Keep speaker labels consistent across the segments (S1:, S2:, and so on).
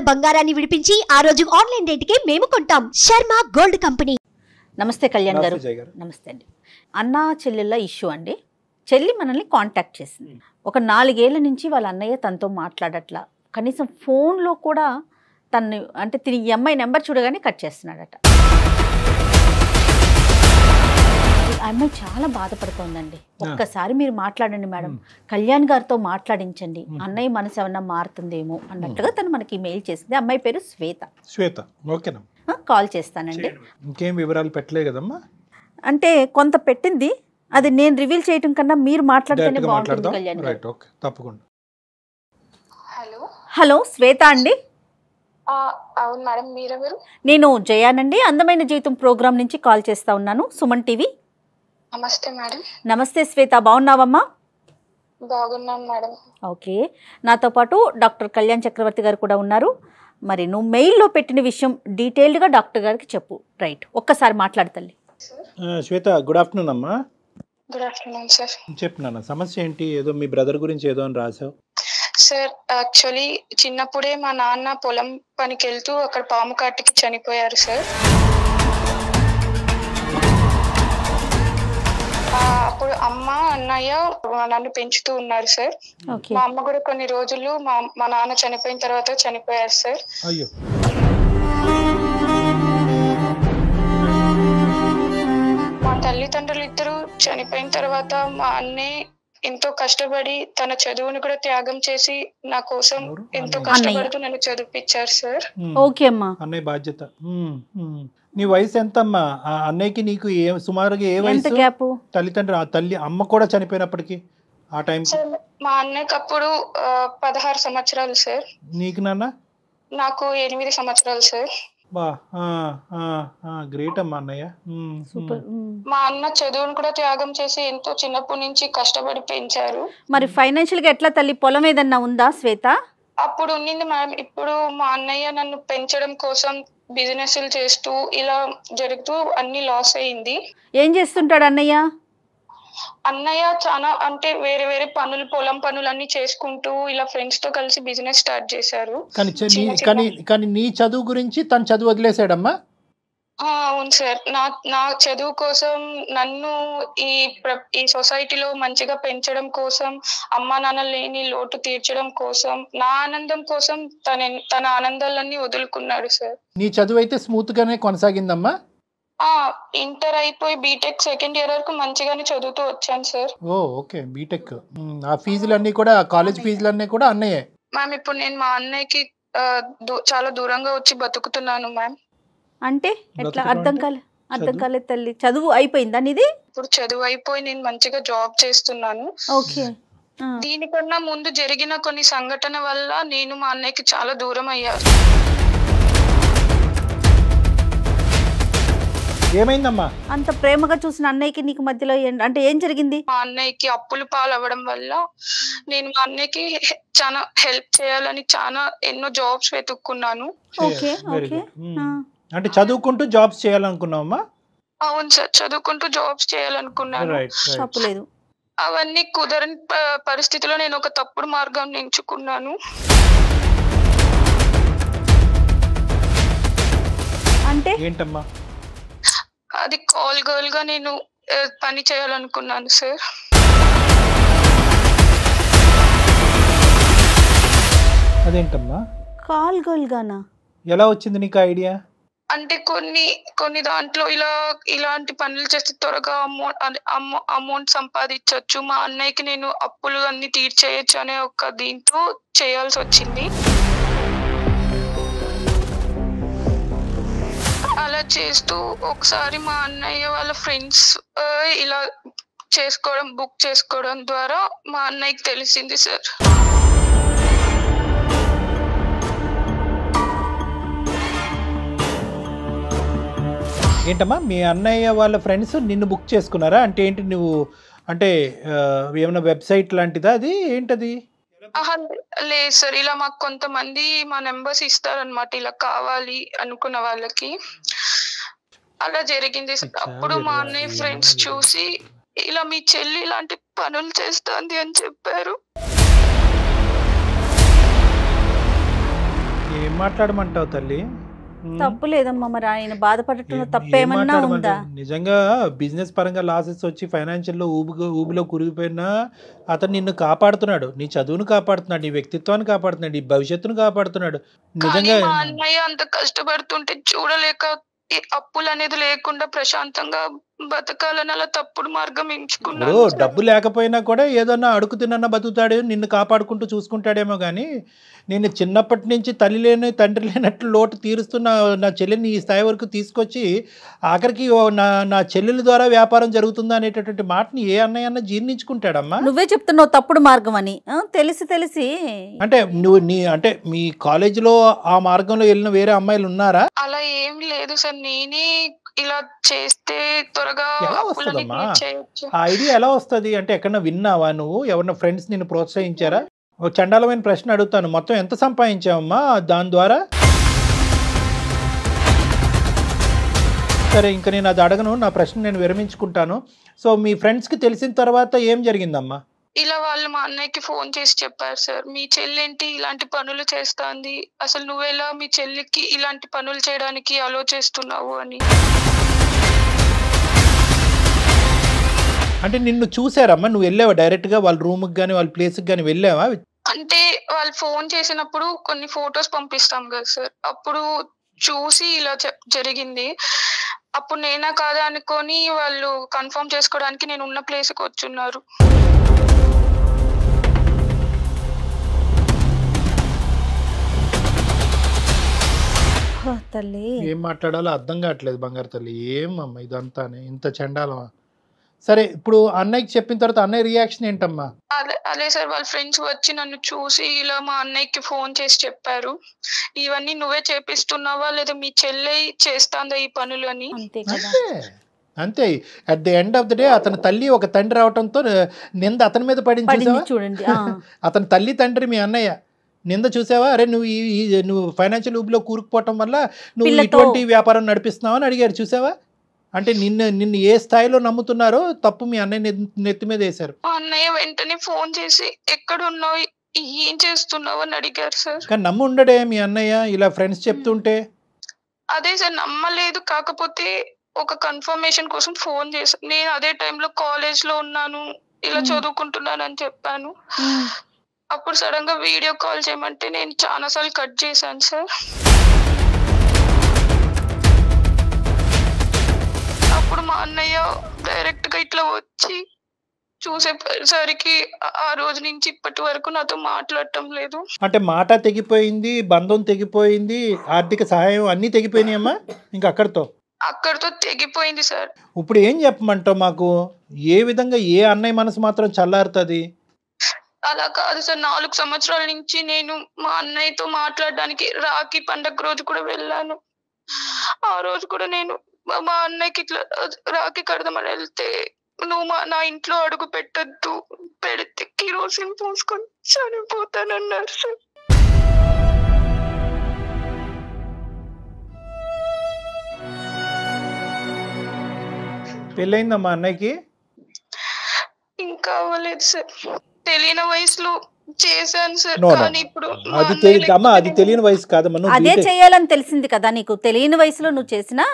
S1: ఉన్న బంగారాన్ని విడిపించి ఆ రోజు ఆన్లైన్ రేటుకే మేము కొంటాం. Sharma gold company.
S2: నమస్తే కళ్యాణ్ గారు.
S3: నమస్తే
S2: అండి. అన్నా చెల్లెళ్ళ ఇష్యూ అండి. చెల్లి మనల్ని కాంటాక్ట్ చేసింది. ఒక నాలుగేళ్ళ నుంచి వాళ్ళ అన్నయ్య తనతో మాట్లాడట్లా. కనీసం ఫోన్లో కూడా తను అంటే తిని ఈ అమ్మాయి నెంబర్ చూడగానే కట్ చేస్తున్నాడట. అమ్మాయి చాలా బాధపడుతోందండి. ఒక్కసారి మీరు మాట్లాడండి మేడం. కళ్యాణ్ గారితో మాట్లాడించండి. అన్నయ్య మనసు ఏమన్నా మారుతుందేమో అన్నట్టుగా తను మనకి మెయిల్ చేసింది. అమ్మాయి పేరు శ్వేత.
S3: శ్వేత. ఓకేనా?
S2: కాల్ చేస్తానండి.
S3: ఇంకేం వివరాలు పెట్టలే కదమ్మా?
S2: అంటే కొంత పెట్టింది. అది నేను రివీల్ చేయటం కన్నా మీరు మాట్లాడితేనే బాగుంటుంది కళ్యాణ్ గారు.
S3: రైట్ ఓకే తప్పకుండా.
S4: హలో.
S2: హలో శ్వేత అండి?
S4: ఆ, అవును మేడం మీరెవరు?
S2: నేను జయానండి. అందమైన జీవితం ప్రోగ్రామ్ నుంచి కాల్ చేస్తా ఉన్నాను. సుమన్ టీవీ.
S4: నమస్తే మేడం.
S2: నమస్తే శ్వేత బాగున్నావమ్మా?
S4: బాగున్నాను మేడం.
S2: ఓకే. నాతో పాటు డాక్టర్ కళ్యాణ్ చక్రవర్తి గారు కూడా ఉన్నారు. మరి నువ్వు మెయిల్లో పెట్టిన విషయం డీటెయిల్డ్గా డాక్టర్ గారికి చెప్పు. రైట్. ఒక్కసారి మాట్లాడతల్లి
S3: శ్వేత గుడ్ ఆఫ్టర్నూన్ అమ్మా.
S4: Good afternoon sir.
S3: చెప్పు నాన్న సమస్య ఏంటి? ఏదో మీ బ్రదర్ గురించి ఏదో అని రాసావు.
S4: సార్ యాక్చువల్లీ చిన్నప్పుడే మా నాన్న పొలం పనికి వెళ్తూ అక్కడ పాము కాటికి చనిపోయారు సార్. అమ్మ అన్నయ్య నన్ను పెంచుతూ ఉన్నారు సార్. మా అమ్మ కూడా కొన్ని రోజులు మా మా నాన్న చనిపోయిన తర్వాత చనిపోయారు సార్.
S3: అయ్యో.
S4: మా తల్లిదండ్రులు ఇద్దరు చనిపోయిన తర్వాత మా అన్నయ్య ఎంతో కష్టపడి తన చదువుని కూడా త్యాగం చేసి నా కోసం? ఎంతో. కష్టపడుతూ నన్ను చదివిపించారు సార్.
S2: ఓకే అమ్మా.
S3: అన్నయ్య బాధ్యత. నీ వయసు ఎంతమ్మా? ఆ అన్నయ్యకి నీకు ఏ సుమారుగా ఏ వయసు?
S2: గ్యాప్?
S3: తల్లిదండ్రులు ఆ తల్లి అమ్మ కూడా చనిపోయినప్పటికీ ఆ టైం
S4: సార్ మా అన్నయ్యకి అప్పుడు ఆ, పదహారు సంవత్సరాలు సార్.
S3: నీకు నాన్న?
S4: నాకు ఎనిమిది సంవత్సరాలు సార్.
S3: బా గ్రేట్ అమ్మా అన్నయ్య. Um,
S2: super
S3: um.
S4: మా అన్న చదువును కూడా త్యాగం చేసి ఎంతో చిన్నప్పటి నుంచి కష్టపడి పెంచారు.
S2: మరి ఫైనాన్షియల్గా ఎట్లా తల్లి? పొలం ఏదన్నా ఉందా శ్వేత?
S4: అప్పుడు ఉన్నింది మేడం ఇప్పుడు మా అన్నయ్య నన్ను పెంచడం కోసం బిజినెస్లు చేస్తూ ఇలా జరుగుతూ అన్ని లాస్ అయింది
S2: ఏం చేస్తుంటాడు అన్నయ్య?
S4: అన్నయ్య చాలా అంటే వేరే వేరే పనులు పొలం పనులు అన్ని చేసుకుంటూ ఇలా ఫ్రెండ్స్తో కలిసి బిజినెస్ స్టార్ట్ చేశారు.
S3: కానీ కానీ కానీ నీ చదువు గురించి తను చదువు వదిలేసాడమ్మా
S4: అవును సార్. నా నా చదువు కోసం నన్ను ఈ ఈ సొసైటీలో మంచిగా పెంచడం కోసం అమ్మా నాన్న లేని లోటు తీర్చడం కోసం నా ఆనందం కోసం తన తన ఆనందాలన్నీ వదులుకున్నాడు సార్.
S3: నీ చదువు అయితే స్మూత్ గానే కొనసాగిందమ్మా?
S4: ఆ ఇంటర్ అయిపోయి బీటెక్ సెకండ్ ఇయర్ వరకు మంచిగానే చదువుతూ వచ్చాను సార్.
S3: ఓ ఓకే బీటెక్. ఆ ఫీజులన్నీ కూడా కాలేజ్ ఫీజులన్నీ కూడా అన్నయ్యే?
S4: మ్యామ్ ఇప్పుడు నేను మా అన్నయ్యకి చాలా దూరంగా వచ్చి బతుకుతున్నాను మ్యామ్.
S2: అంటే ఎట్లా అర్థం? కాలే అర్థం? కాలేదు తల్లి. చదువు అయిపోయిందా నీది?
S4: ఇప్పుడు చదువు అయిపోయి నేను మంచిగా జాబ్ చేస్తున్నాను.
S2: ఓకే.
S4: దీనికన్నా ముందు జరిగిన కొన్ని సంఘటన వల్ల నేను మా అన్నయ్యకి చాలా దూరం అయ్యాను
S3: ఏమైందమ్మా?
S2: అంత ప్రేమగా చూసిన అన్నయ్యకి నీకు మధ్యలో అంటే ఏం జరిగింది?
S4: మా అన్నయ్యకి అప్పులు పాలవ్వడం వల్ల నేను మా అన్నయ్యకి చాలా హెల్ప్ చేయాలని చాలా ఎన్నో జాబ్స్ వెతుక్కున్నాను.
S2: Okay okay.
S3: అంటే చదువుకుంటూ జాబ్స్ చేయాలనుకున్నావమ్మా?
S4: అవును సార్ చదువుకుంటూ జాబ్స్ చేయాలనుకున్నాను.
S2: తప్పులేదు.
S4: అవన్నీ కుదరని పరిస్థితిలో నేను ఒక తప్పుడు మార్గం ఎంచుకున్నాను.
S2: అంటే?
S3: ఏంటమ్మా?
S4: అది కాల్ గర్ల్గా నేను పని చేయాలనుకున్నాను సార్.
S3: అదేంటమ్మా?
S2: కాల్ గర్ల్ గానా?
S3: ఎలా వచ్చింది నీకు ఐడియా?
S4: అంటే కొన్ని కొన్ని దాంట్లో ఇలా ఇలాంటి పనులు చేస్తే త్వరగా అమౌంట్ అమౌంట్ సంపాదించవచ్చు మా అన్నయ్యకి నేను అప్పులు అన్ని తీర్చేయచ్చు అనే ఒక దీంతో చేయాల్సి వచ్చింది. అలా చేస్తూ ఒకసారి మా అన్నయ్య వాళ్ళ ఫ్రెండ్స్ ఇలా చేసుకోవడం బుక్ చేసుకోవడం ద్వారా మా అన్నయ్యకి తెలిసింది సార్.
S3: ఏంటమ్మా మీ అన్నయ్య వాళ్ళ ఫ్రెండ్స్ నిన్ను బుక్ చేసుకున్నారా? అంటే ఏంటి నువ్వు అంటే ఏమైనా వెబ్సైట్ లాంటిదా అది? ఏంటది?
S4: లేదు సార్. ఇలా మాకు కొంతమంది మా నెంబర్స్ ఇస్తారనమాట ఇలా కావాలి అనుకున్న వాళ్ళకి. అలా జరిగింది అప్పుడు మా. అన్నయ్య ఫ్రెండ్స్ చూసి ఇలా మీ చెల్లి ఇలాంటి పనులు చేస్తుంది అని చెప్పారు.
S3: ఏం మాట్లాడమంటావు తల్లి.
S2: తప్పు లేదమ్మా మరి ఆయన బాధపడటంలో
S3: ఏం-
S2: తప్పేమన్నా ఉందా?
S3: నిజంగా బిజినెస్ పరంగా లాసెస్ వచ్చి ఫైనాన్షియల్లో ఊబిగా ఊబిలో కురిగిపోయినా అతను నిన్ను కాపాడుతున్నాడు. నీ చదువును కాపాడుతున్నాడు. నీ వ్యక్తిత్వాన్ని కాపాడుతున్నాడు. నీ భవిష్యత్తును కాపాడుతున్నాడు. నిజంగా
S4: అన్నయ్య అంత కష్టపడుతుంటే చూడలేక ఈ అప్పులు అనేది లేకుండా ప్రశాంతంగా బతకాలని అలా తప్పుడు మార్గం సార్.
S3: డబ్బు లేకపోయినా కూడా ఏదన్నా అడుగు తినన్నా బతుకుతాడు నిన్ను కాపాడుకుంటూ చూసుకుంటాడేమో కానీ నేను చిన్నప్పటి నుంచి తల్లి లేని తండ్రి లేనట్లు లోటు తీరుస్తున్న నా చెల్లిని ఈ స్థాయి వరకు తీసుకొచ్చి ఆఖరికి ఓ నా నా చెల్లెల ద్వారా వ్యాపారం జరుగుతుందా అనేటటువంటి మాటని ఏ అన్నయ్య అన్న జీర్ణించుకుంటాడమ్మా?
S2: నువ్వే చెప్తున్నావు తప్పుడు మార్గం అని. తెలిసి తెలిసి.
S3: అంటే నువ్వు నీ అంటే మీ కాలేజీలో ఆ మార్గంలో వెళ్ళిన వేరే అమ్మాయిలు ఉన్నారా?
S4: అలా ఏం లేదు సార్ నేనే ఇలా చేస్తే త్వరగా
S3: ఆ ఐడియా ఎలా వస్తుంది? అంటే ఎక్కడన్నా విన్నావా నువ్వు? ఎవరన్నా ఫ్రెండ్స్ నిన్ను ప్రోత్సహించారా? ఓ చండాలమైన ప్రశ్న అడుగుతాను. మొత్తం ఎంత సంపాదించావమ్మా దాని ద్వారా? సరే ఇంకా నేను అది అడగను. నా ప్రశ్న నేను విరమించుకుంటాను. సో మీ ఫ్రెండ్స్కి తెలిసిన తర్వాత ఏం జరిగిందమ్మా?
S4: ఇలా వాళ్ళు మా అన్నయ్యకి ఫోన్ చేసి చెప్పారు సార్. మీ చెల్లెంటి ఇలాంటి పనులు చేస్తాంది? అసలు నువ్వెలా మీ చెల్లికి ఇలాంటి పనులు చేయడానికి ఆలోచిస్తున్నావు అని.
S3: అంటే నిన్ను చూసారమ్మా? నువ్వు వెళ్ళావా? డైరెక్ట్గా వాళ్ళ రూమ్కి కానీ వాళ్ళ ప్లేస్కి కానీ వెళ్ళావా?
S4: అంటే వాళ్ళు ఫోన్ చేసినప్పుడు కొన్ని ఫొటోస్ పంపిస్తాం కదా సార్. అప్పుడు చూసి ఇలా జరిగింది. అప్పుడు నేనా కాదా అనుకొని వాళ్ళు కన్ఫర్మ్ చేసుకోవడానికి నేను ఉన్న ప్లేస్కి వచ్చున్నారు.
S2: తల్లి.
S3: ఏం మాట్లాడాలో అర్థం కావట్లేదు బంగారు తల్లి. ఏమమ్మా ఇదంతానే? ఇంత చండాలమా? సరే ఇప్పుడు అన్నయ్యకి చెప్పిన తర్వాత అన్నయ్య రియాక్షన్ ఏంటమ్మా?
S4: అదే అదే సార్ వాళ్ళ ఫ్రెండ్స్ వచ్చి నన్ను చూసి ఇలా మా అన్నయ్యకి ఫోన్ చేసి చెప్పారు. ఇవన్నీ నువ్వే చేపిస్తున్నావా? లేదా మీ చెల్లె చేస్తాందా ఈ పనులు అని
S2: అంతే కదా.
S3: అంతే. At the end of the day అతని తల్లి ఒక తండ్రి రావడంతో నింద అతని మీద పడింది
S2: చూడండి ఆ.
S3: అతని తల్లి తండ్రి మీ అన్నయ్య. నింద చూసావా? అరే నువ్వు ఈ నువ్వు ఫైనాన్షియల్ ఊబిలో కూరుకుపోవటం వల్ల నువ్వు ఇటువంటి వ్యాపారం నడిపిస్తున్నావు అని అడిగారు చూసావా? అంటే నిన్ను నిన్ను ఏ స్థాయిలో నమ్ముతున్నారో తప్పు మీ అన్నయ్య నెత్తి- మీద వేశారు.
S4: అన్నయ్య వెంటనే ఫోన్ చేసి ఎక్కడున్నావు? ఏం చేస్తున్నావు? అని అడిగారు సార్.
S3: కానీ నమ్ము ఉండడే మీ అన్నయ్య ఇలా ఫ్రెండ్స్ చెప్తుంటే?
S4: అదే సార్ నమ్మలేదు. కాకపోతే ఒక కన్ఫర్మేషన్ కోసం ఫోన్ చేశాను నేను అదే టైంలో కాలేజ్లో ఉన్నాను ఇలా. చదువుకుంటున్నాను అని చెప్పాను. అప్పుడు సడన్గా వీడియో కాల్ చేయమంటే నేను చాలా సార్లు కట్ చేశాను సార్ అప్పుడు మా అన్నయ్య డైరెక్ట్గా ఇట్లా వచ్చి చూసేసరికి ఆ- ఆ రోజు నుంచి ఇప్పటి వరకు నాతో మాట్లాడటం లేదు.
S3: అంటే మాట తెగిపోయింది బంధం తెగిపోయింది ఆర్థిక సహాయం అన్నీ తెగిపోయినాయమ్మా ఇంకా అక్కడితో?
S4: అక్కడితో తెగిపోయింది సార్.
S3: ఇప్పుడు ఏం చెప్పమంటావు మాకు? ఏ విధంగా ఏ అన్నయ్య మనసు మాత్రం చల్లారుతుంది?
S4: అలా కాదు సార్. నాలుగు సంవత్సరాల నుంచి నేను మా అన్నయ్యతో మాట్లాడడానికి రాఖీ పండగ రోజు కూడా వెళ్ళాను. ఆ రోజు కూడా నేను మా- అన్నయ్యకి ఇట్లా రాఖీ కడదామని వెళ్తే నువ్వు మా నా ఇంట్లో అడుగు పెట్టద్దు. పెడితే కిరోసిన్ పోసుకొని చనిపోతానన్నారు సార్.
S3: పెళ్ళయిందమ్మా అన్నయ్యకి?
S4: ఇంకా అవ్వలేదు సార్. తెలియని వయసులో చేశాను సార్. కానీ ఇప్పుడు
S3: అది
S4: అన్నయ్య
S3: తెలియదు అమ్మా అది తెలియని వయసు కాదమ్మా నువ్వు
S2: అదే చేయాలని తెలిసింది కదా నీకు. తెలియని వయసులో నువ్వు చేసినా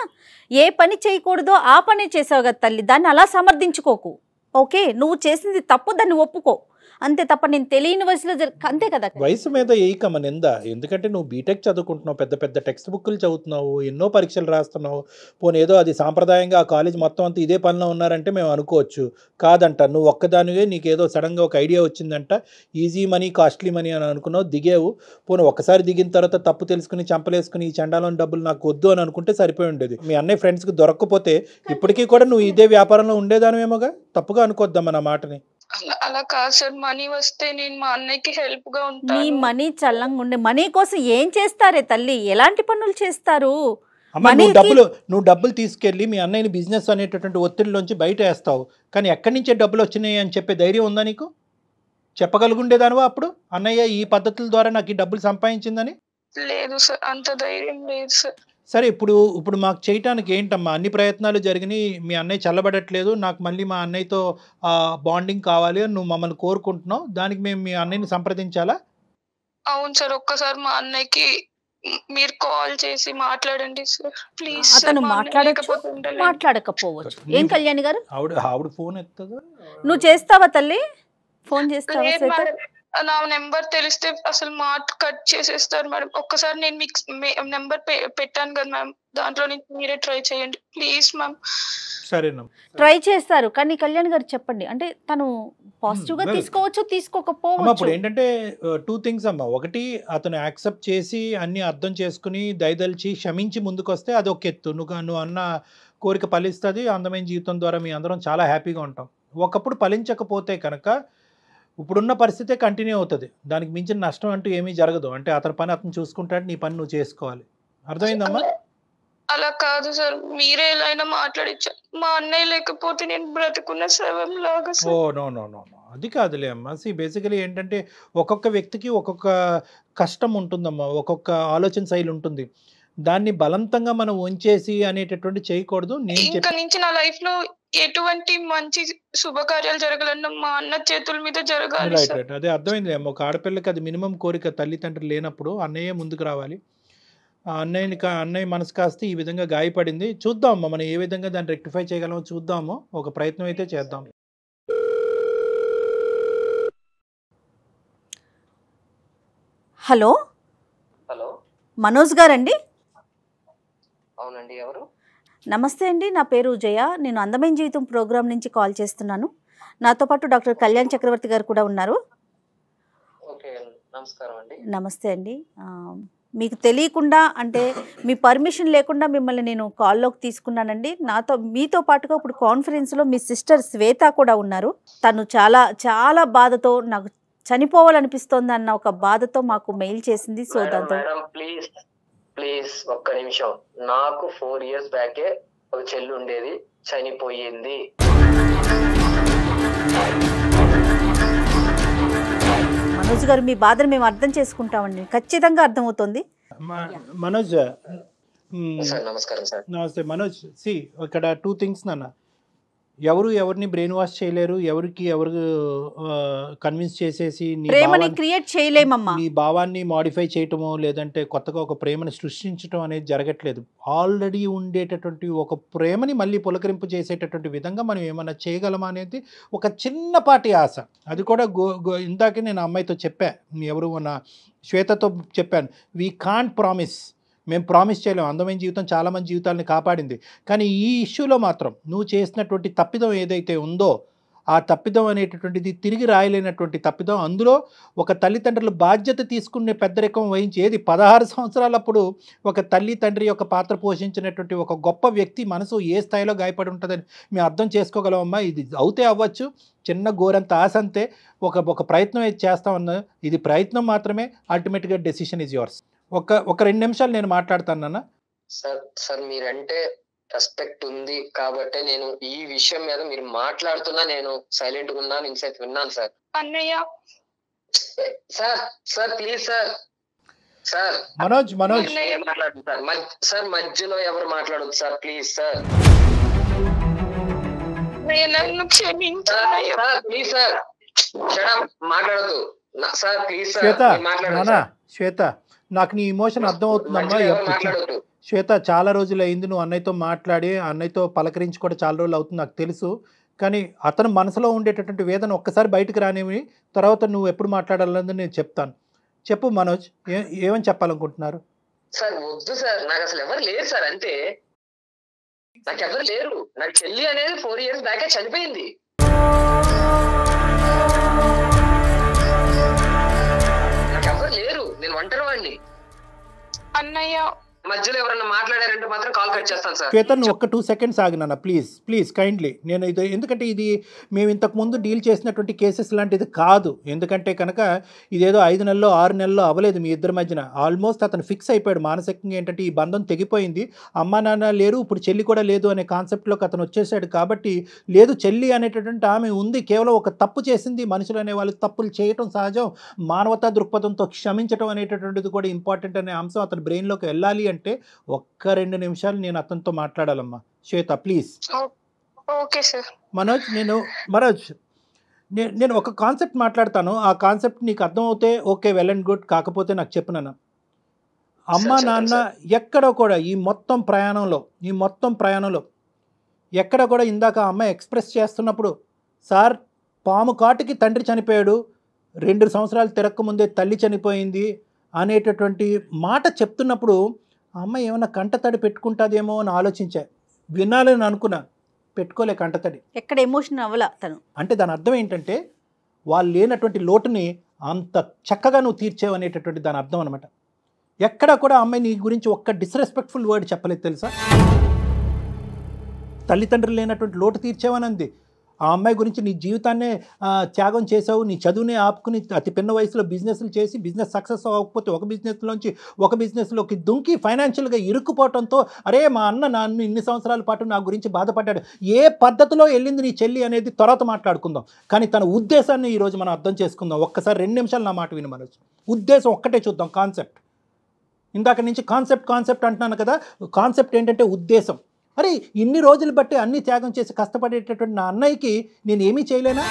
S2: ఏ పని చేయకూడదో ఆ పని చేసావు కదా తల్లి. దాన్ని అలా సమర్థించుకోకు. ఓకే? నువ్వు చేసింది తప్పు దాన్ని ఒప్పుకో. అంతే తప్ప నేను తెలియని వయసులో అంతే కదా.
S3: వయసు మీద ఏకమ నింద? ఎందుకంటే నువ్వు బీటెక్ చదువుకుంటున్నావు పెద్ద పెద్ద టెక్స్ట్ బుక్లు చదువుతున్నావు ఎన్నో పరీక్షలు రాస్తున్నావు పోనీ ఏదో అది సాంప్రదాయంగా ఆ కాలేజ్ మొత్తం అంతా ఇదే పనిలో ఉన్నారంటే మేము అనుకోవచ్చు. కాదంట నువ్వు ఒక్కదానివే నీకేదో సడన్గా ఒక ఐడియా వచ్చిందంట ఈజీ మనీ కాస్ట్లీ మనీ అని అనుకున్నావు దిగేవు. పోనీ ఒక్కసారి దిగిన తర్వాత తప్పు తెలుసుకుని చంపలేసుకుని ఈ చండాలోని డబ్బులు నాకు వద్దు అని అనుకుంటే సరిపోయి ఉండేది. మీ అన్నయ్య ఫ్రెండ్స్కి దొరకకపోతే ఇప్పటికీ కూడా నువ్వు ఇదే వ్యాపారంలో ఉండేదానివేమోగా? తప్పుగా అనుకోద్దాం నా మాటని?
S4: అలా కాదు సార్. మనీ వస్తే నేను మా అన్నయ్యకి
S2: హెల్ప్గా
S4: ఉంటాను.
S2: మనీ చల్లంగా ఉండే మనీ కోసం ఏం చేస్తారే తల్లి? ఎలాంటి పనులు చేస్తారు?
S3: అమ్మ నువ్వు
S2: మనీకి-
S3: డబ్బులు నువ్వు డబ్బులు తీసుకెళ్ళి మీ అన్నయ్యని బిజినెస్ అనేటటువంటి ఒత్తిడిలోంచి బయట వేస్తావు. కానీ ఎక్కడి నుంచే డబ్బులు వచ్చినాయి అని చెప్పే ధైర్యం ఉందా నీకు? చెప్పగలుగుండేదానివా అప్పుడు? అన్నయ్య ఈ పద్ధతుల ద్వారా నాకు ఈ డబ్బులు సంపాదించిందని?
S4: లేదు సార్ అంత ధైర్యం లేదు సార్.
S3: సరే ఇప్పుడు ఇప్పుడు మాకు చేయటానికి ఏంటమ్మా? అన్ని ప్రయత్నాలు జరిగినాయి. మీ అన్నయ్య చల్లబడట్లేదు. నాకు మళ్ళీ మా అన్నయ్యతో బాండింగ్ కావాలి అని నువ్వు మమ్మల్ని కోరుకుంటున్నావు. దానికి మేము మీ అన్నయ్యని సంప్రదించాలా?
S4: అవును సార్. ఒక్కసారి మా అన్నయ్యకి మీరు కాల్ చేసి మాట్లాడండి సార్. ప్లీజ్
S2: అతను మాట్లాడొచ్చు మాట్లాడకపోవచ్చు. ఏం కళ్యాణి గారు?
S3: ఆవిడ ఆవిడ ఫోన్ ఎత్తదా?
S2: నువ్వు చేస్తావా తల్లి? ఫోన్ చేస్తావా
S4: నా నెంబర్ తెలిస్తే అసలు మాట కట్ చేసేస్తారు మేడం. ఒక్కసారి నేను మీకు నెంబర్ పెట్టాను కదా మ్యామ్. దాంట్లో నుంచి మీరే ట్రై చేయండి. Please ma'am.
S3: సరేనమ్మా
S2: ట్రై చేస్తారు. కానీ కళ్యాణ్ గారు చెప్పండి. అంటే తను పాజిటివ్గా
S3: Hmm.
S2: తీసుకోవచ్చు
S3: అమ్మ ఇప్పుడు
S2: తీసుకోకపోవచ్చు
S3: ఏంటంటే టూ థింగ్స్ అమ్మ. ఒకటి అతను యాక్సెప్ట్ చేసి అన్ని అర్థం చేసుకుని దయదలిచి క్షమించి ముందుకొస్తే అది ఒక ఎత్తు. నువ్వు నువ్వు అన్న కోరిక ఫలిస్తుంది. అందమైన జీవితం ద్వారా మీ అందరం చాలా హ్యాపీగా ఉంటాం. ఒకప్పుడు ఫలించకపోతే కనుక ఇప్పుడున్న పరిస్థితే కంటిన్యూ అవుతుంది. దానికి మించిన నష్టం అంటూ ఏమీ జరగదు. అంటే అతని పని అతను చూసుకుంటాడు నీ పని నువ్వు చేసుకోవాలి. అర్థమైందమ్మా?
S4: అలా కాదు సార్. మీరే ఎలా అయినా మాట్లాడించారు మా అన్నయ్య లేకపోతే నేను బ్రతుకున్న శవం లాగా
S3: oh no no no no. అది కాదులే అమ్మా. సి బేసికలీ ఏంటంటే ఒక్కొక్క వ్యక్తికి ఒక్కొక్క కష్టం ఉంటుందమ్మా. ఒక్కొక్క ఆలోచన శైలి ఉంటుంది. దాన్ని బలవంతంగా మనం ఉంచేసి అనేటటువంటి చేయకూడదు. నేను
S4: ఇంకా నుంచి నా లైఫ్లో ఎటువంటి మంచి శుభకార్యాలు జరగాలన్నా మా అన్న చేతుల మీద జరగాలి
S3: రైట్
S4: సార్.
S3: రైట్ అదే అర్థమైంది అమ్మ. ఒక ఆడపిల్లకి అది మినిమం కోరిక తల్లిదండ్రులు లేనప్పుడు అన్నయ్య ముందుకు రావాలి. ఆ అన్నయ్యని కా అన్నయ్య మనసు కాస్త ఈ విధంగా గాయపడింది. చూద్దాం అమ్మ మనం ఏ విధంగా దాన్ని రెక్టిఫై చేయగలమో చూద్దాము. ఒక ప్రయత్నం అయితే చేద్దాం.
S2: హలో?
S5: హలో?
S2: మనోజ్ గారండి?
S5: అవునండి ఎవరు?
S2: నమస్తే అండి నా పేరు జయ. నేను అందమైన జీవితం ప్రోగ్రాం నుంచి కాల్ చేస్తున్నాను. నాతో పాటు డాక్టర్ కళ్యాణ్ చక్రవర్తి గారు కూడా ఉన్నారు. నమస్తే అండి. మీకు తెలియకుండా అంటే మీ పర్మిషన్ లేకుండా మిమ్మల్ని నేను కాల్లోకి తీసుకున్నానండి. నాతో మీతో పాటుగా ఇప్పుడు కాన్ఫరెన్స్లో మీ సిస్టర్ శ్వేత కూడా ఉన్నారు. తను చాలా చాలా బాధతో నాకు చనిపోవాలనిపిస్తోంది అన్న ఒక బాధతో మాకు మెయిల్ చేసింది. సో దాంతో
S5: ప్లీజ్. ప్లీజ్ ఒక్క నిమిషం. నాకు ఫోర్ ఇయర్స్ బ్యాకే ఒక చెల్లి ఉండేది చనిపోయింది.
S2: మనోజ్ గారు మీ బాధను మేము అర్థం చేసుకుంటామండి. ఖచ్చితంగా అర్థమవుతుంది.
S3: మనోజ్
S5: నమస్కారం సార్.
S3: నమస్తే మనోజ్. సి ఇక్కడ టూ థింగ్స్ నాన్న. ఎవరు ఎవరిని బ్రెయిన్ వాష్ చేయలేరు ఎవరికి ఎవరు కన్విన్స్ చేసేసి నీ
S2: ప్రేమని క్రియేట్ చేయలేమమ్మా.
S3: నీ భావాన్ని మాడిఫై చేయటమో లేదంటే కొత్తగా ఒక ప్రేమని సృష్టించడం అనేది జరగట్లేదు. ఆల్రెడీ ఉండేటటువంటి ఒక ప్రేమని మళ్ళీ పులకరింపు చేసేటటువంటి విధంగా మనం ఏమైనా చేయగలమా అనేది ఒక చిన్నపాటి ఆశ. అది కూడా గో గో ఇందాకే నేను అమ్మాయితో చెప్పా. ఎవరు మన శ్వేతతో చెప్పాను. వీ కాంట్ ప్రామిస్ మేము ప్రామిస్ చేయలేము అందమైన జీవితం చాలామంది జీవితాలని కాపాడింది. కానీ ఈ ఇష్యూలో మాత్రం నువ్వు చేసినటువంటి తప్పిదం ఏదైతే ఉందో ఆ తప్పిదం అనేటటువంటిది తిరిగి రాయలేనటువంటి తప్పిదం అందులో ఒక తల్లిదండ్రులు బాధ్యత తీసుకునే పెద్దరికం వహించి ఏది పదహారు సంవత్సరాలప్పుడు ఒక తల్లి తండ్రి యొక్క పాత్ర పోషించినటువంటి ఒక గొప్ప వ్యక్తి మనసు ఏ స్థాయిలో గాయపడి ఉంటుందని మేము అర్థం చేసుకోగలమమ్మా. ఇది అవుతే అవ్వచ్చు చిన్న గోరంత ఆశ అంతే. ఒక ఒక ప్రయత్నం అయితే చేస్తామన్నా ఇది ప్రయత్నం మాత్రమే. అల్టిమేట్గా డెసిషన్ ఈజ్ యువర్స్ ఒక ఒక రెండు నిమిషాలు నేను మాట్లాడతాను నాన్న.
S5: సార్ సార్ మీరంటే రెస్పెక్ట్ ఉంది కాబట్టి నేను ఈ విషయం మీద మీరు మాట్లాడుతున్నా నేను సైలెంట్గా ఉన్నాను ఇన్సైట్ విన్నాను సార్.
S4: అన్నయ్య.
S5: Sir sir please sir. Sir.
S3: Manoj Manoj.
S5: Sir. మధ్య- సార్ మధ్యలో ఎవరు మాట్లాడొద్దు సార్ ప్లీజ్ సార్.
S4: నన్ను
S5: ప్లీజ్ సార్. నా- sir please sir
S3: Shweta. Shweta. నాకు నీ ఇమోషన్ అర్థమవుతుందమ్మా ఎప్పుడు-
S5: మాట్లాడొద్దు.
S3: శ్వేత చాలా రోజులు అయింది నువ్వు అన్నయ్యతో మాట్లాడి అన్నయ్యతో పలకరించి కూడా చాలా రోజులు అవుతుంది నాకు తెలుసు. కానీ అతను మనసులో ఉండేటటువంటి వేదన ఒక్కసారి బయటకు రానివి తర్వాత నువ్వు ఎప్పుడు మాట్లాడాలన్నది నేను చెప్తాను. చెప్పు మనోజ్ ఏమని చెప్పాలనుకుంటున్నారు?
S5: సార్ వద్దు సార్ నాకు అసలు ఎవరు లేరు సార్ అంతే. నాకు ఎవరు లేరు. నాకు చెల్లి అనేది ఫోర్ ఇయర్స్ బ్యాకే చనిపోయింది. ఒంటరి వాడిని?
S4: అన్నయ్య
S5: మధ్యలో ఎవరన్నా మాట్లాడారంటే మాత్రం కాల్ కట్ చేస్తాను సార్.
S3: నువ్వు ఒక్క టూ సెకండ్స్ ఆగినాన్న ప్లీజ్ ప్లీజ్ కైండ్లీ నేను ఇది ఎందుకంటే ఇది మేము ఇంతకు ముందు డీల్ చేసినటువంటి కేసెస్ లాంటిది కాదు. ఎందుకంటే కనుక ఇదేదో ఐదు నెలల్లో ఆరు నెలల్లో అవ్వలేదు మీ ఇద్దరి మధ్యన. ఆల్మోస్ట్ అతను ఫిక్స్ అయిపోయాడు. మానసికంగా ఏంటంటే ఈ బంధం తెగిపోయింది. అమ్మా నాన్న లేరు ఇప్పుడు చెల్లి కూడా లేదు అనే కాన్సెప్ట్లోకి అతను వచ్చేసాడు కాబట్టి లేదు చెల్లి అనేటటువంటి ఆమె ఉంది. కేవలం ఒక తప్పు చేసింది. మనుషులు అనే వాళ్ళు తప్పులు చేయటం సహజం. మానవతా దృక్పథంతో క్షమించడం అనేటటువంటిది కూడా ఇంపార్టెంట్ అనే అంశం అతని బ్రెయిన్లోకి వెళ్ళాలి అంటే ఒక్క రెండు నిమిషాలు నేను అతనితో మాట్లాడాలమ్మా. Shweta please.
S4: Okay sir.
S3: Manoj నేను మనోజ్ నేను ఒక కాన్సెప్ట్ మాట్లాడతాను. ఆ కాన్సెప్ట్ నీకు అర్థమవుతే ఓకే వెల్ అండ్ గుడ్. కాకపోతే నాకు చెప్పినాను అమ్మ నాన్న. ఎక్కడ కూడా ఈ మొత్తం ప్రయాణంలో ఈ మొత్తం ప్రయాణంలో ఎక్కడ కూడా ఇందాక ఆ అమ్మాయి ఎక్స్ప్రెస్ చేస్తున్నప్పుడు సార్ పాము కాటుకి తండ్రి చనిపోయాడు. రెండు సంవత్సరాలు తిరక్క ముందే తల్లి చనిపోయింది అనేటటువంటి మాట చెప్తున్నప్పుడు ఆ అమ్మాయి ఏమైనా కంటతడి పెట్టుకుంటుందేమో అని ఆలోచించా. వినాలని అనుకున్నా. పెట్టుకోలే కంటతడి
S2: ఎక్కడ ఎమోషన్ అవ్వాల తను.
S3: అంటే దాని అర్థం ఏంటంటే వాళ్ళు లేనటువంటి లోటుని అంత చక్కగా నువ్వు తీర్చేవు అనేటటువంటి దాని అర్థం అనమాట ఎక్కడ కూడా అమ్మాయి నీ గురించి ఒక్క డిస్రెస్పెక్ట్ఫుల్ వర్డ్ చెప్పలేదు తెలుసా? తల్లిదండ్రులు లేనటువంటి లోటు తీర్చేవని అంది ఆ అమ్మాయి గురించి నీ జీవితాన్నే త్యాగం చేసావు నీ చదువునే ఆపుకుని అతి పిన్న వయసులో బిజినెస్లు చేసి బిజినెస్ సక్సెస్ అవ్వకపోతే ఒక బిజినెస్లోంచి ఒక బిజినెస్లోకి దుంకి ఫైనాన్షియల్గా ఇరుక్కుపోవడంతో అరే మా అన్న నన్ను ఇన్ని సంవత్సరాల పాటు నా గురించి బాధపడ్డాడు. ఏ పద్ధతిలో వెళ్ళింది నీ చెల్లి అనేది తర్వాత మాట్లాడుకుందాం. కానీ తన ఉద్దేశాన్ని ఈరోజు మనం అర్థం చేసుకుందాం. ఒక్కసారి రెండు నిమిషాలు నా మాట విని మనసు ఉద్దేశం ఒక్కటే చూద్దాం కాన్సెప్ట్. ఇందాక నుంచి కాన్సెప్ట్ కాన్సెప్ట్ అంటున్నాను కదా. కాన్సెప్ట్ ఏంటంటే ఉద్దేశం. అరే ఇన్ని రోజులు బట్టి అన్ని త్యాగం చేసి కష్టపడేటటువంటి నా అన్నయ్యకి నేను ఏమీ చేయలేనా?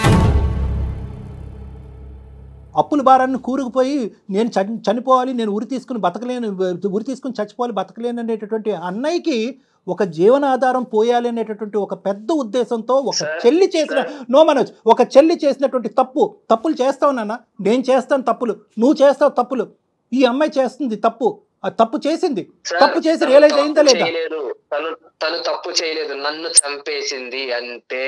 S3: అప్పుల భారాన్ని కూరుకుపోయి నేను చని చనిపోవాలి నేను ఉరి తీసుకుని బతకలేను ఉరి తీసుకుని చచ్చిపోవాలి బతకలేను అనేటటువంటి అన్నయ్యకి ఒక జీవనాధారం పోయాలి అనేటటువంటి ఒక పెద్ద ఉద్దేశంతో ఒక చెల్లి చేసిన. నో మనోజ్ ఒక చెల్లి చేసినటువంటి తప్పు తప్పులు చేస్తావు నాన్న. నేను చేస్తాను తప్పులు. నువ్వు చేస్తావు తప్పులు. ఈ అమ్మాయి చేస్తుంది తప్పు. ఆ తప్పు చేసింది. తప్పు చేసి రియలైజ్ అయిందా లేదా?
S5: తను తను తప్పు చేయలేదు. నన్ను చంపేసింది అంతే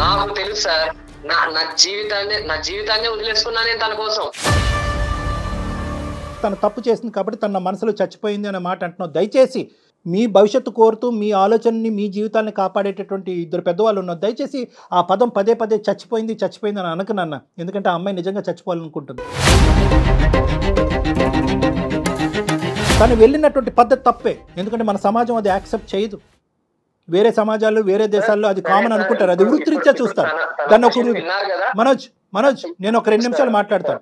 S5: నాకు తెలుసు సార్. నా నా జీవితాన్ని నా జీవితాన్ని వదిలేసుకున్నా నేను తన కోసం.
S3: తను తప్పు చేసింది కాబట్టి తన మనసులో చచ్చిపోయింది అనే మాట అంటున్నావు. దయచేసి మీ భవిష్యత్తు కోరుతూ మీ ఆలోచనని మీ జీవితాన్ని కాపాడేటటువంటి ఇద్దరు పెద్దవాళ్ళు ఉన్నారు. దయచేసి ఆ పదం పదే పదే చచ్చిపోయింది చచ్చిపోయింది అని అనకనన్న ఎందుకంటే ఆ అమ్మాయి నిజంగా చచ్చిపోవాలనుకుంటుంది. తను వెళ్ళినటువంటి పద్ధతి తప్పే. ఎందుకంటే మన సమాజం అది యాక్సెప్ట్ చేయదు. వేరే సమాజాలు వేరే దేశాల్లో అది కామన్ అనుకుంటారు. అది వృత్తిరీత్యా చూస్తారు. దాన్ని ఒక మనోజ్ మనోజ్ నేను ఒక రెండు నిమిషాలు మాట్లాడతాను.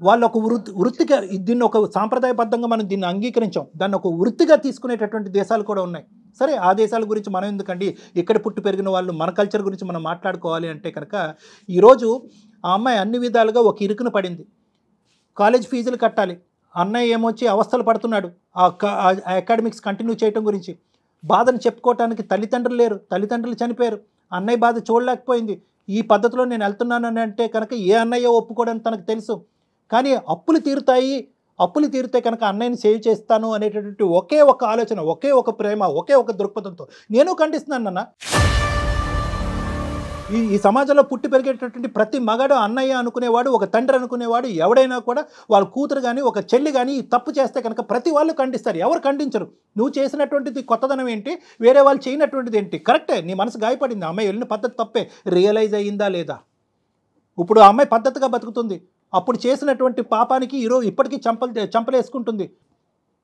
S3: వాళ్ళు ఒక వృత్తి వృత్తిగా దీన్ని ఒక సాంప్రదాయబద్ధంగా మనం దీన్ని అంగీకరించాం. దాన్ని ఒక వృత్తిగా తీసుకునేటటువంటి దేశాలు కూడా ఉన్నాయి. సరే ఆ దేశాల గురించి మనం ఎందుకండి? ఇక్కడ పుట్టి పెరిగిన వాళ్ళు మన కల్చర్ గురించి మనం మాట్లాడుకోవాలి అంటే కనుక ఈరోజు ఆ అమ్మాయి అన్ని విధాలుగా ఒక ఇరుకున పడింది. కాలేజ్ ఫీజులు కట్టాలి. అన్నయ్య ఏమొచ్చి అవస్థలు పడుతున్నాడు. ఆ ఆ అకాడమిక్స్ కంటిన్యూ చేయటం గురించి. బాధను చెప్పుకోవటానికి తల్లిదండ్రులు లేరు. తల్లిదండ్రులు చనిపోయారు. అన్నయ్య బాధ చూడలేకపోయింది. ఈ పద్ధతిలో నేను వెళ్తున్నానని అంటే కనుక ఏ అన్నయ్య ఒప్పుకోవడం తనకు తెలుసు. కానీ అప్పులు తీరుతాయి అప్పులు తీరితే కనుక అన్నయ్యని సేవ్ చేస్తాను అనేటటువంటి ఒకే ఒక ఆలోచన ఒకే ఒక ప్రేమ ఒకే ఒక దృక్పథంతో నేను ఖండిస్తున్నాను నాన్న. ఈ ఈ సమాజంలో పుట్టి పెరిగేటటువంటి ప్రతి మగాడు అన్నయ్య అనుకునేవాడు ఒక తండ్రి అనుకునేవాడు ఎవడైనా కూడా వాళ్ళ కూతురు కానీ ఒక చెల్లి కానీ తప్పు చేస్తే కనుక ప్రతి వాళ్ళు ఖండిస్తారు. ఎవరు ఖండించరు? నువ్వు చేసినటువంటిది కొత్తదనం ఏంటి? వేరే వాళ్ళు చేయనటువంటిది ఏంటి? కరెక్టే నీ మనసు గాయపడింది. అమ్మాయి వెళ్ళిన పద్ధతి తప్పే. రియలైజ్ అయ్యిందా లేదా? ఇప్పుడు ఆ అమ్మాయి పద్ధతిగా బతుకుతుంది. అప్పుడు చేసినటువంటి పాపానికి ఈరోజు ఇప్పటికీ చంపలు చంపలేసుకుంటుంది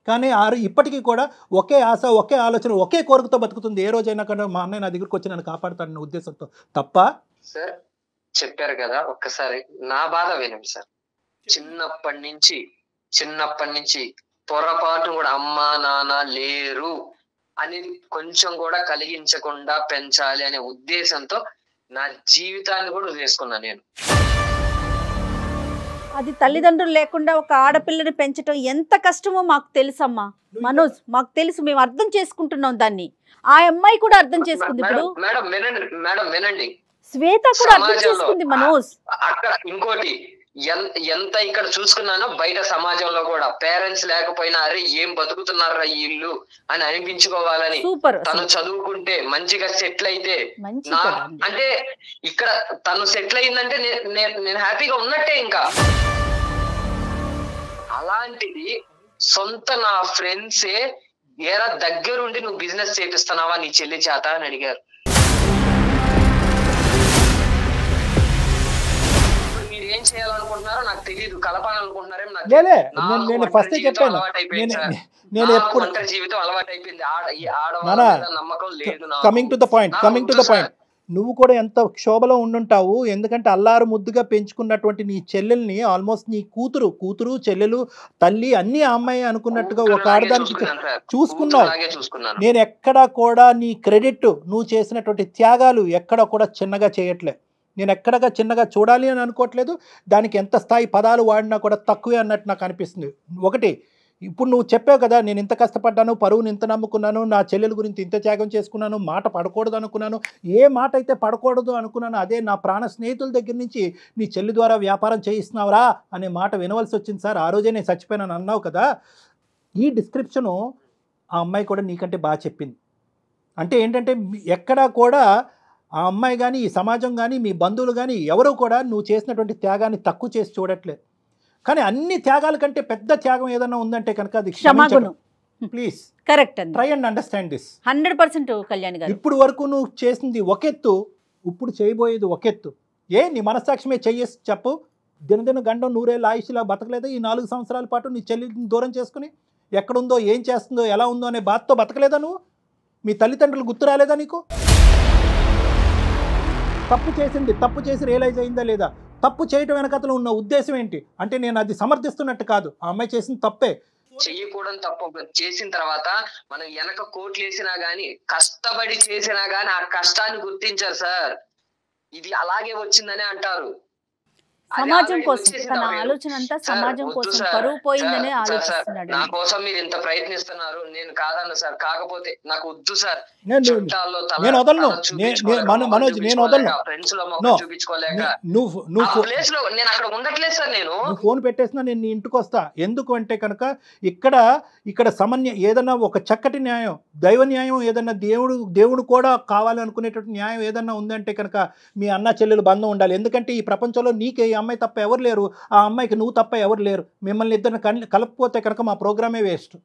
S3: కానీ ఆ ఇప్పటికీ కూడా ఒకే ఆశ ఒకే ఆలోచన ఒకే కోరికతో బతుకుతుంది. ఏ రోజైనా కానీ మా అన్నయ్య నా దగ్గరికి వచ్చి నన్ను కాపాడుతాడన్న ఉద్దేశంతో. తప్ప
S5: సార్ చెప్పారు కదా ఒక్కసారి నా బాధ వినండి సార్. చిన్నప్పటి నుంచి చిన్నప్పటి నుంచి పొరపాటు కూడా అమ్మా నాన్న లేరు అని కొంచెం కూడా కలిగించకుండా పెంచాలి అనే ఉద్దేశంతో నా జీవితాన్ని కూడా చేసుకున్నాను నేను.
S2: అది తల్లిదండ్రులు లేకుండా ఒక ఆడపిల్లని పెంచడం ఎంత కష్టమో మాకు తెలుసమ్మా. మనోజ్ మాకు తెలుసు మేము అర్థం చేసుకుంటున్నాం దాన్ని. ఆ అమ్మాయి కూడా అర్థం చేసుకుంది ఇప్పుడు.
S5: మేడం వినండి
S2: శ్వేత కూడా అర్థం చేసుకుంది మనోజ్.
S5: అక్కడ ఇంకోటి ఎంత ఇక్కడ చూసుకున్నానో బయట సమాజంలో కూడా. పేరెంట్స్ లేకపోయినా అరే ఏం బతుకుతున్నారా ఈ ఇల్లు అని అనిపించుకోవాలని. తను చదువుకుంటే మంచిగా సెటిల్ అయితే. అంటే ఇక్కడ తను సెటిల్ అయిందంటే నేను హ్యాపీగా ఉన్నట్టే ఇంకా. అలాంటిది సొంత నా ఫ్రెండ్సే ఏరా దగ్గరుండి నువ్వు బిజినెస్ చేపిస్తున్నావా నీ చెల్లి చేత? అని అడిగారు. చేయాలనుకుంటున్నారో నాకు తెలియదు కలపాలనుకుంటున్నారేమో నాకు
S3: నేను ఫస్టే చెప్పాను. నేను ఎప్పుడు
S5: జీవితం అలవాటు అయిపోయింది. నమ్మకం లేదు.
S3: Coming to the point coming to the. Point నువ్వు కూడా ఎంత క్షోభలో ఉండుంటావు ఎందుకంటే అల్లారు ముద్దుగా పెంచుకున్నటువంటి నీ చెల్లెల్ని ఆల్మోస్ట్ నీ కూతురు కూతురు చెల్లెలు తల్లి అన్ని అమ్మాయి అనుకున్నట్టుగా ఒక ఆడదానికి. చూసుకున్నావు. నేను ఎక్కడా కూడా నీ క్రెడిట్ నువ్వు చేసినటువంటి త్యాగాలు ఎక్కడ కూడా చిన్నగా చేయట్లే. నేను ఎక్కడగా చిన్నగా చూడాలి అని అనుకోవట్లేదు. దానికి ఎంత స్థాయి పదాలు వాడినా కూడా తక్కువే అన్నట్టు నాకు అనిపిస్తుంది. ఒకటి ఇప్పుడు నువ్వు చెప్పావు కదా నేను ఇంత కష్టపడ్డాను పరువుని ఇంత నమ్ముకున్నాను నా చెల్లెల గురించి ఇంత త్యాగం చేసుకున్నాను మాట పడకూడదు అనుకున్నాను ఏ మాట అయితే పడకూడదు అనుకున్నాను అదే నా ప్రాణ స్నేహితుల దగ్గర నుంచి నీ చెల్లి ద్వారా వ్యాపారం చేయిస్తున్నావురా అనే మాట వినవలసి వచ్చింది సార్. ఆ రోజే నేను చచ్చిపోయానని అన్నావు కదా. ఈ డిస్క్రిప్షను ఆ అమ్మాయి కూడా నీకంటే బాగా చెప్పింది. అంటే ఏంటంటే ఎక్కడా కూడా ఆ అమ్మాయి కానీ ఈ సమాజం కానీ మీ బంధువులు కానీ ఎవరు కూడా నువ్వు చేసినటువంటి త్యాగాన్ని తక్కువ చేసి చూడట్లేదు. కానీ అన్ని త్యాగాల కంటే పెద్ద త్యాగం ఏదైనా ఉందంటే కనుక అది
S2: క్షమాగుణం.
S3: Please
S2: correct
S3: try and understand this
S2: hundred percent Kalyan garu.
S3: ఇప్పుడు వరకు నువ్వు చేసింది ఒకెత్తు ఇప్పుడు చేయబోయేది ఒకెత్తు. ఏ నీ మనస్సాక్షిమే చెయ్యేసి చెప్పు. దినదిన గండం నూరేళ్ళ ఆయుష్లా బతకలేదా? ఈ నాలుగు సంవత్సరాల పాటు నీ చెల్లిని దూరం చేసుకుని ఎక్కడుందో ఏం చేస్తుందో ఎలా ఉందో అనే బాధతో బతకలేదా నువ్వు? మీ తల్లిదండ్రులు గుర్తు రాలేదా నీకు? తప్పు చేసింది తప్పు చేసి రియలైజ్ అయిందా లేదా? తప్పు చేయటం వెనకతలో ఉన్న ఉద్దేశం ఏంటి? అంటే నేను అది సమర్థిస్తున్నట్టు కాదు. ఆ అమ్మాయి చేసింది తప్పే.
S5: చెయ్యకూడని తప్పు చేసిన తర్వాత మనం వెనక కోట్లు వేసినా గానీ కష్టపడి చేసినా గానీ ఆ కష్టాన్ని గుర్తించారు సార్. ఇది అలాగే వచ్చిందని అంటారు.
S2: సమాజం కోసం తన. ఆలోచన అంతా సమాజం కోసం. పరువు పోయిందనే ఆలోచిస్తున్నాడు
S5: నా కోసం మీరు ఇంత ప్రయత్నిస్తున్నారు నేను కాదన్న సార్ కాకపోతే నాకు వద్దు సార్
S3: నేను వదలను. మనోజ్, నేను వదలను. నువ్వు నువ్వు
S5: ప్లేస్లో నేను అక్కడ ఉండట్లేదు సార్ నేను
S3: ఫోన్ పెట్టేసినా నేను నీ ఇంటికి వస్తా ఎందుకు అంటే కనుక ఇక్కడ ఇక్కడ సమన్య ఏదన్నా ఒక చక్కటి న్యాయం దైవ న్యాయం ఏదన్నా దేవుడు దేవుడు కూడా కావాలనుకునేటటువంటి న్యాయం ఏదన్నా ఉందంటే కనుక మీ అన్న చెల్లెలు బంధం ఉండాలి ఎందుకంటే ఈ ప్రపంచంలో నీకే అమ్మాయి తప్ప ఎవరు లేరు. ఆ అమ్మాయికి నువ్వు తప్ప ఎవరు లేరు. మిమ్మల్ని ఇద్దరిని కల్ కలపకపోతే కనుక మా ప్రోగ్రామే వేస్ట్.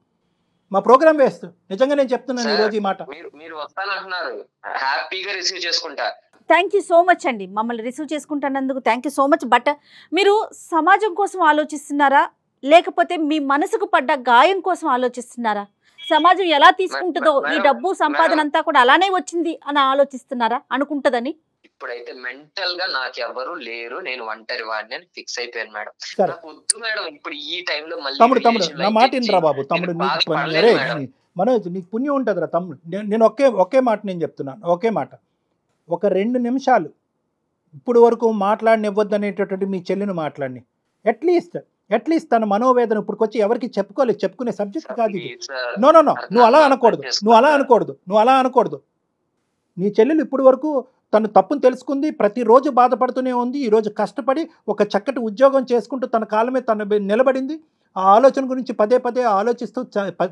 S3: మా ప్రోగ్రామ్ వేస్ట్. నిజంగా నేను చెప్తున్నాను ఈరోజు ఈ మాట.
S5: మీరు వస్తానంటున్నారు. హ్యాపీగా రిసీవ్ చేసుకుంటా.
S2: థ్యాంక్ యూ సో మచ్ అండి. మమ్మల్ని receive చేసుకుంటున్నందుకు thank you so much but మీరు సమాజం కోసం ఆలోచిస్తున్నారా? లేకపోతే మీ మనసుకు పడ్డ గాయం కోసం ఆలోచిస్తున్నారా? సమాజం ఎలా తీసుకుంటుందో ఈ డబ్బు సంపాదన. అంతా కూడా అలానే వచ్చింది అని ఆలోచిస్తున్నారా? అనుకుంటదని.
S5: ఇప్పుడైతే మెంటల్గా నాకెవరు లేరు. నేను ఒంటరి వాడిని అని ఫిక్స్ అయిపోయాను మేడం. నాకు వద్దు మేడం ఇప్పుడు ఈ టైంలో మళ్ళీ
S3: తమ్ముడు తమ్ముడు నా మాట బాబు? తమ్ముడు నీకు మనోజ్ నీకు పుణ్యం ఉంటుందిరా తమ్ముడు. నేను ఒకే ఒకే మాట నేను చెప్తున్నాను ఒకే మాట. ఒక రెండు నిమిషాలు. ఇప్పుడు వరకు మాట్లాడనివ్వద్దు అనేటటువంటి మీ చెల్లిని మాట్లాడిని. అట్లీస్ట్ అట్లీస్ట్ తన మనోవేదన ఇప్పుడు వచ్చి ఎవరికి చెప్పుకోలేదు. చెప్పుకునే సబ్జెక్ట్ కాదు ఇది. నో నో నో నువ్వు అలా అనకూడదు. నువ్వు అలా. అనకూడదు. నువ్వు అలా అనకూడదు. నీ చెల్లెలు ఇప్పటి వరకు తను తప్పును తెలుసుకుంది ప్రతిరోజు బాధపడుతూనే ఉంది ఈరోజు కష్టపడి ఒక చక్కటి ఉద్యోగం చేసుకుంటూ తన మీద తన నిలబడింది. ఆ ఆలోచన గురించి పదే పదే ఆలోచిస్తూ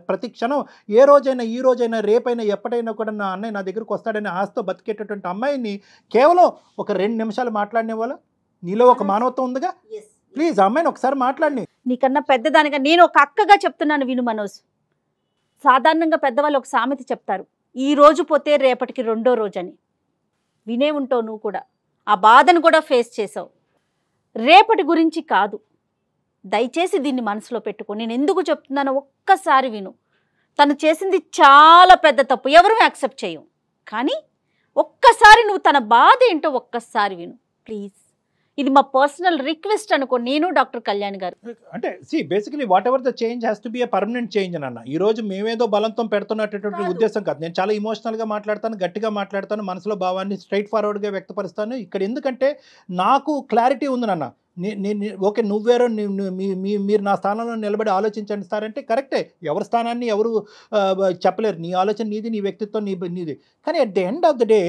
S3: ప్రతి క్షణం ఏ రోజైనా ఈ రోజైనా రేపైనా ఎప్పటైనా కూడా నా అన్నయ్య నా దగ్గరికి వస్తాడని ఆశతో బతికేటటువంటి అమ్మాయిని కేవలం ఒక రెండు నిమిషాలు మాట్లాడిన వాళ్ళ నీలో ఒక మానవత్వం ఉందిగా? ప్లీజ్ అమ్మాయిని ఒకసారి మాట్లాడిని.
S2: నీకన్నా పెద్దదానిగా నేను ఒక అక్కగా చెప్తున్నాను విను మనోజ్. సాధారణంగా పెద్దవాళ్ళు ఒక సామెత చెప్తారు ఈ రోజు పోతే రేపటికి రెండో రోజు అని వినే ఉంటావు నువ్వు కూడా. ఆ బాధను కూడా ఫేస్ చేసావు. రేపటి గురించి కాదు. దయచేసి దీన్ని మనసులో పెట్టుకో. నేను ఎందుకు చెప్తున్నానో ఒక్కసారి విను. తను చేసింది చాలా పెద్ద తప్పు. ఎవరూ యాక్సెప్ట్ చేయం? కానీ ఒక్కసారి నువ్వు తన బాధ ఏంటో ఒక్కసారి విను. ప్లీజ్. ఇది మా పర్సనల్ రిక్వెస్ట్ అనుకో నేను డాక్టర్ కళ్యాణ్ గారు.
S3: అంటే see basically whatever the change has to be a permanent change అన్న. ఈ రోజు మేమేదో బలంతో పెడుతున్నటువంటి. ఉద్దేశం కాదు. నేను చాలా ఇమోషనల్గా మాట్లాడతాను గట్టిగా మాట్లాడతాను మనసులో భావాన్ని స్ట్రైట్ ఫార్వర్డ్గా వ్యక్తపరుస్తాను. ఇక్కడ ఎందుకంటే నాకు క్లారిటీ ఉంది నాన్న. ఓకే నువ్వేరో మీరు నా స్థానంలో నిలబడి ఆలోచించండి సార్ అంటే కరెక్టే. ఎవరి స్థానాన్ని ఎవరు చెప్పలేరు. నీ ఆలోచన నీది నీ వ్యక్తిత్వం నీ నీది. కానీ at the end of the day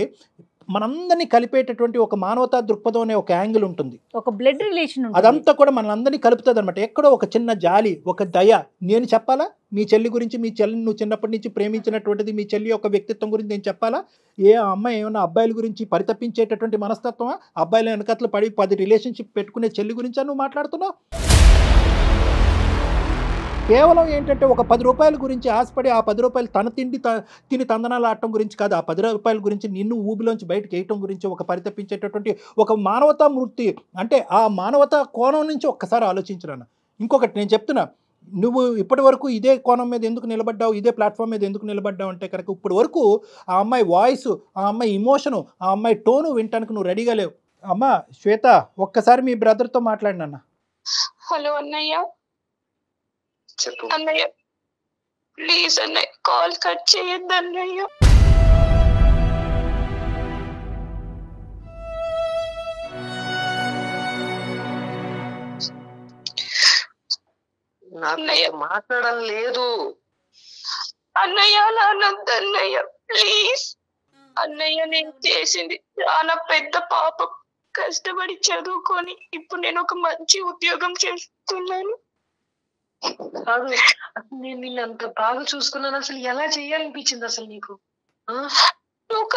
S3: మనందరినీ కలిపేటటువంటి ఒక మానవతా దృక్పథం అనే ఒక యాంగిల్ ఉంటుంది.
S2: ఒక బ్లడ్ రిలేషన్
S3: అదంతా కూడా మనల్ని కలుపుతుంది అనమాట ఎక్కడో ఒక చిన్న జాలి ఒక దయ నేను చెప్పాలా? మీ చెల్లి గురించి మీ చెల్లిని నువ్వు చిన్నప్పటి నుంచి ప్రేమించినటువంటిది మీ చెల్లి యొక్క వ్యక్తిత్వం గురించి నేను చెప్పాలా? ఏ అమ్మాయి ఏమైనా అబ్బాయిల గురించి పరితపించేటటువంటి మనస్తత్వమా? అబ్బాయిల వెనకట్లు పడి పది రిలేషన్షిప్ పెట్టుకునే చెల్లి గురించా నువ్వు మాట్లాడుతున్నావు? కేవలం ఏంటంటే ఒక పది రూపాయల గురించి ఆశపడి ఆ పది రూపాయలు తన తిండి తిని తందనాలు ఆడటం గురించి కాదు. ఆ పది రూపాయల గురించి నిన్ను ఊబిలోంచి బయటకు వేయటం గురించి ఒక పరితపించేటటువంటి ఒక మానవతా మృతి అంటే ఆ మానవతా కోణం నుంచి ఒక్కసారి ఆలోచించరాను ఇంకొకటి నేను చెప్తున్నా నువ్వు ఇప్పటి వరకు ఇదే కోణం మీద ఎందుకు నిలబడ్డావు ఇదే ప్లాట్ఫామ్ మీద ఎందుకు నిలబడ్డావు అంటే కనుక ఇప్పటి వరకు ఆ అమ్మాయి వాయిస్ ఆ అమ్మాయి ఇమోషను ఆ అమ్మాయి టోను వినటానికి నువ్వు రెడీగా లేవు. అమ్మ శ్వేత ఒక్కసారి మీ బ్రదర్తో మాట్లాడినన్న
S4: హలో అన్నయ్య.
S5: చెప్పు.
S4: అన్నయ్య ప్లీజ్ అన్నయ్య కాల్ కట్ చేయొద్దు అన్నయ్య.
S5: మాట్లాడడం లేదు.
S4: అన్నయ్య అలా అన్నయ్య ప్లీజ్. అన్నయ్య నేను చేసింది చాలా పెద్ద పాపం. కష్టపడి చదువుకొని ఇప్పుడు నేను ఒక మంచి ఉద్యోగం చేస్తున్నాను.
S5: కాదు అసలు నేను నిన్ను అంత బాగా చూసుకున్నాను. అసలు ఎలా చేయాలనిపించింది అసలు నీకు? ఆ?
S4: నువ్వు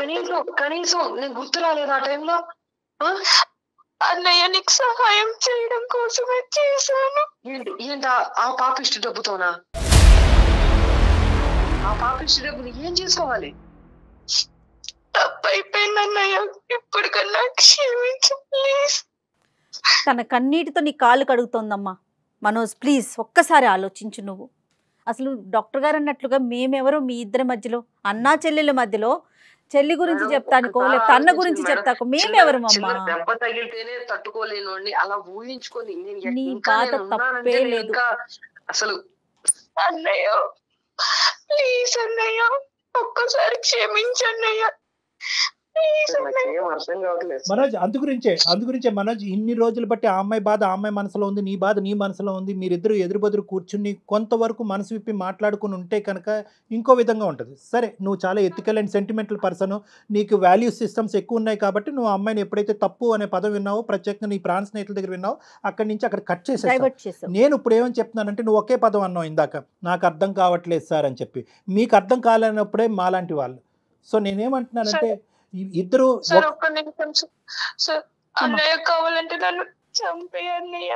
S5: కనీసం కనీసం నేను గుర్తు రాలేదు ఆ టైంలో. ఆ?
S4: అన్నయ్య నీకు సహాయం చేయడం కోసమే చేశాను.
S5: ఏంటి ఏంటి ఆ- పాపిష్టి డబ్బుతోనా? ఆ పాపిష్టి డబ్బులు ఏం చేసుకోవాలి?
S4: తప్పు అయిపోయింది అన్నయ్య. ఇప్పటికన్నా క్షమించు ప్లీజ్.
S2: తన కన్నీటితో నీ కాళ్ళు కడుగుతోందమ్మా. మనోజ్ ప్లీజ్ ఒక్కసారి ఆలోచించు నువ్వు. అసలు డాక్టర్ గారు అన్నట్లుగా మేమెవరో మీ ఇద్దరి మధ్యలో అన్నా చెల్లెల మధ్యలో చెల్లి గురించి చెప్తానుకో లేకపోతే అన్న గురించి చెప్తాకో.
S5: దెబ్బ తగిలితేనే తట్టుకోలేను అలా ఊహించుకొని
S2: నీ బాధ తప్పే లేదు.
S5: అసలు
S4: అన్నయ్య ప్లీజ్ అన్నయ్య ఒక్కసారి క్షమించన్నయ్య
S3: మనోజ్ అందు గురించే అందు గురించే మనోజ్ ఇన్ని రోజులు బట్టి ఆ అమ్మాయి బాధ ఆ అమ్మాయి మనసులో ఉంది నీ బాధ నీ మనసులో ఉంది మీరిద్దరు ఎదురుబెదురు కూర్చుని కొంతవరకు మనసు విప్పి మాట్లాడుకుని ఉంటే కనుక ఇంకో విధంగా ఉంటుంది. సరే నువ్వు చాలా ఎథికల్ అండ్ సెంటిమెంటల్ పర్సన్ నీకు వాల్యూ సిస్టమ్స్ ఎక్కువ ఉన్నాయి కాబట్టి నువ్వు అమ్మాయిని ఎప్పుడైతే తప్పు అనే పదం విన్నావో ప్రత్యేకంగా నీ ప్రాణ స్నేహితుల దగ్గర విన్నావో అక్కడి నుంచి అక్కడ కట్ చేసేసావు.
S2: చేసావు.
S3: నేను ఇప్పుడు ఏమని చెప్తున్నానంటే నువ్వు ఒకే పదం అన్నావు ఇందాక నాకు అర్థం కావట్లేదు సార్ అని చెప్పి. మీకు అర్థం కాలేనప్పుడే మాలాంటి వాళ్ళు. సో నేనేమంటున్నానంటే ఇద్దరు
S4: సార్ ఒక్క నిమిషం సార్. సార్ అన్నయ్య కావాలంటే నన్ను చంపే అన్నయ్య.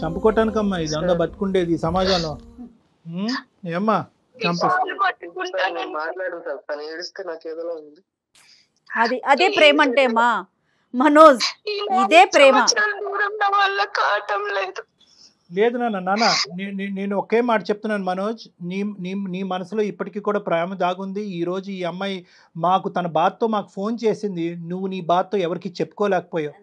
S3: చంపుకోవటానికమ్మా ఇదంతా బతుకుండేది సమాజంలో. ఏమ్మా?
S2: అది అదే ప్రేమ అంటే మా మనోజ్ ఇదే ప్రేమ.
S4: వల్ల కావటం లేదు.
S3: లేదు నాన్న నాన్న నేను ఒకే మాట చెప్తున్నాను మనోజ్. నీ నీ నీ మనసులో ఇప్పటికీ కూడా ప్రేమ దాగుంది. ఈ రోజు ఈ అమ్మాయి మాకు తన బాధతో మాకు ఫోన్ చేసింది. నువ్వు నీ బాధతో ఎవరికి చెప్పుకోలేకపోయావు.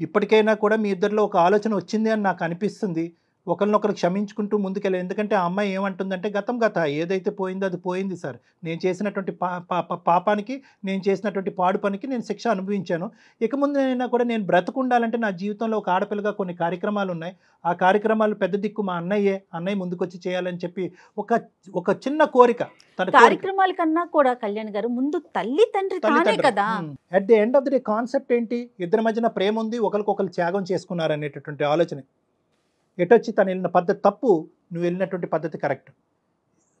S3: ఇప్పటికైనా కూడా మీ ఇద్దరిలో ఒక ఆలోచన వచ్చింది అని నాకు అనిపిస్తుంది. ఒకరినొకరు క్షమించుకుంటూ ముందుకెళ్ళాలి ఎందుకంటే ఆ అమ్మాయి ఏమంటుందంటే గతం గత ఏదైతే పోయిందో అది పోయింది సార్. నేను చేసినటువంటి పాపానికి నేను చేసినటువంటి పాడు పనికి నేను శిక్ష అనుభవించాను. ఇక ముందైనా కూడా నేను బ్రతకుండాలంటే నా జీవితంలో ఒక ఆడపిల్లగా కొన్ని కార్యక్రమాలు ఉన్నాయి. ఆ కార్యక్రమాలు పెద్ద దిక్కు మా అన్నయ్యే అన్నయ్య ముందుకొచ్చి చేయాలని చెప్పి ఒక ఒక చిన్న కోరిక
S2: కార్యక్రమాల కన్నా కూడా కళ్యాణ్ గారు ముందు తల్లి తండ్రి తానే కదా.
S3: At the end of the day concept ఏంటి? ఇద్దరి మధ్యన ప్రేమ ఉంది ఒకరికొకరు త్యాగం చేసుకున్నారు అనేటటువంటి ఆలోచన. ఎటొచ్చి తను వెళ్ళిన పద్ధతి తప్పు నువ్వు వెళ్ళినటువంటి పద్ధతి కరెక్ట్.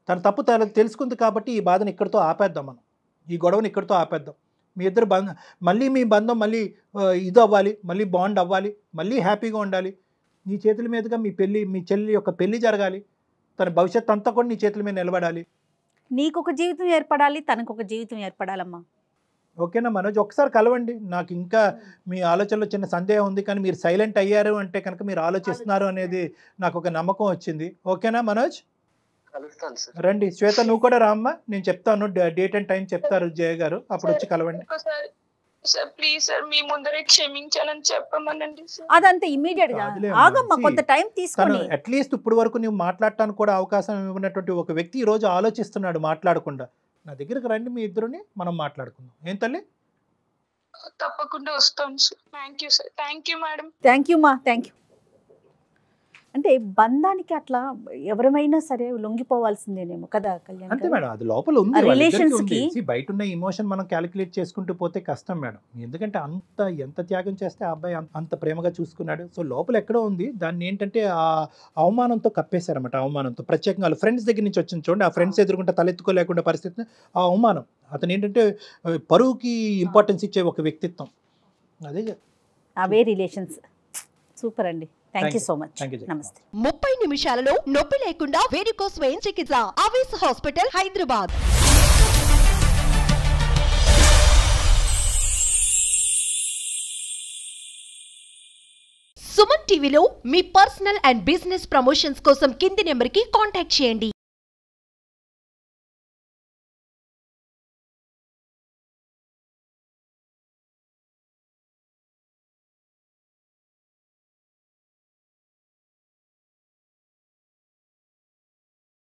S3: తన తప్పు తన తెలుసుకుంది కాబట్టి ఈ బాధను ఇక్కడితో ఆపేద్దాం మనం. ఈ గొడవని ఇక్కడితో ఆపేద్దాం. మీ ఇద్దరు బంధం మళ్ళీ మీ బంధం మళ్ళీ ఇది అవ్వాలి మళ్ళీ బాండ్ అవ్వాలి మళ్ళీ హ్యాపీగా ఉండాలి. నీ చేతుల మీదుగా మీ పెళ్ళి మీ చెల్లి యొక్క పెళ్ళి జరగాలి. తన భవిష్యత్ అంతా కూడా నీ చేతుల మీద నిలబడాలి.
S2: నీకొక జీవితం ఏర్పడాలి తనకు ఒక జీవితం ఏర్పడాలమ్మా.
S3: ఓకేనా మనోజ్? ఒకసారి కలవండి. నాకు ఇంకా మీ ఆలోచనలో చిన్న సందేహం ఉంది కానీ మీరు సైలెంట్ అయ్యారు అంటే కనుక మీరు ఆలోచిస్తున్నారు అనేది నాకు ఒక నమ్మకం వచ్చింది. ఓకేనా మనోజ్?
S5: కలుస్తాను సార్.
S3: రండి. శ్వేత నువ్వు కూడా రామ్మా నేను చెప్తాను. డేట్ అండ్ టైం చెప్తారు జయ గారు. అప్పుడు వచ్చి కలవండి.
S4: ఒకసారి సార్ ప్లీజ్ సార్ మీ ముందరే క్షమించాలని చెప్పమనండి సార్.
S2: అదంతా ఇమీడియట్గా.
S3: కాదులే అమ్మా.
S2: ఆగమ్మా
S3: See,
S2: కొంత టైం తీసుకొని.
S3: అట్లీస్ట్ ఇప్పుడు వరకు నువ్వు మాట్లాడటానికి కూడా అవకాశం ఇవ్వనటువంటి ఒక వ్యక్తి ఈ రోజు ఆలోచిస్తున్నాడు మాట్లాడకుండా. నా దగ్గరికి రండి మీ ఇద్దరుని మనం మాట్లాడుకుందాం. ఏం తల్లి?
S4: తప్పకుండా వస్తాం sir. Thank you sir thank you madam
S2: thank you మా థ్యాంక్ యూ అంటే బంధానికి అట్లా ఎవరమైనా సరే లొంగిపోవాల్సిందేనేమో కదా కళ్యాణ్
S3: అంతే? మేడం అది లోపల ఉంది.
S2: కి-
S3: See, బయట ఉన్న ఇమోషన్ మనం క్యాలిక్యులేట్ చేసుకుంటూ పోతే కష్టం మేడం. ఎందుకంటే అంత ఎంత త్యాగం చేస్తే ఆ అబ్బాయి అంత- ప్రేమగా చూసుకున్నాడు. సో లోపల ఎక్కడో ఉంది. దాన్ని ఏంటంటే ఆ అవమానంతో కప్పేశారన్నమాట అవమానంతో. ప్రత్యేకంగా వాళ్ళ ఫ్రెండ్స్ దగ్గర నుంచి వచ్చింది చూడండి ఆ ఫ్రెండ్స్ ఎదుర్కొంటే తలెత్తుకోలేకుండా పరిస్థితి ఆ అవమానం. అతను ఏంటంటే పరువుకి ఇంపార్టెన్స్ ఇచ్చే ఒక వ్యక్తిత్వం. అదే
S2: అవే రిలేషన్స్. సూపర్ అండి థ్యాంక్ యూ. So much. నమస్తే
S1: ముప్పై నిమిషాలలో నొప్పి లేకుండా వేడికోస్ స్వయం చికిత్స అవేస్ హాస్పిటల్ హైదరాబాద్ సుమన్ టీవీలో మీ పర్సనల్ అండ్ బిజినెస్ ప్రమోషన్స్ కోసం కింది నెంబర్కి కాంటాక్ట్ చేయండి